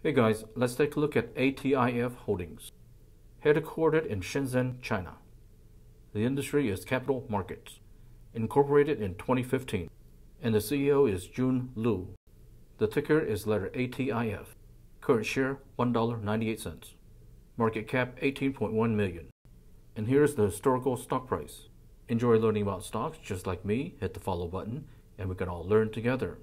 Hey guys, let's take a look at ATIF Holdings. Headquartered in Shenzhen, China. The industry is capital markets. Incorporated in 2015. And the CEO is Jun Liu. The ticker is letter ATIF. Current share $1.98. Market cap 18.1 million. And here's the historical stock price. Enjoy learning about stocks just like me? Hit the follow button and we can all learn together.